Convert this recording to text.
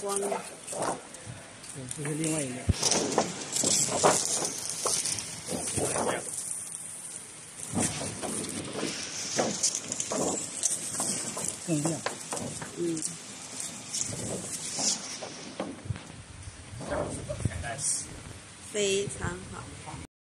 光的，对，这是另外一个。不一，嗯。非常好。